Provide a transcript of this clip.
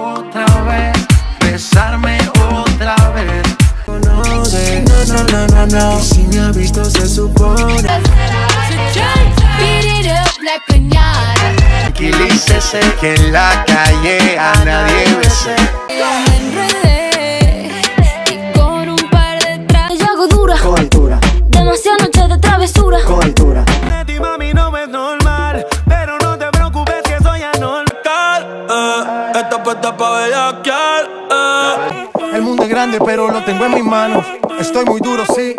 otra vez, besarme otra vez. Conoce, no, no, no, no, no. Y si me ha visto, se supone. Tranquilícese que en la calle a nadie besé. Eh. El mundo es grande, pero lo tengo en mis manos. Estoy muy duro, sí.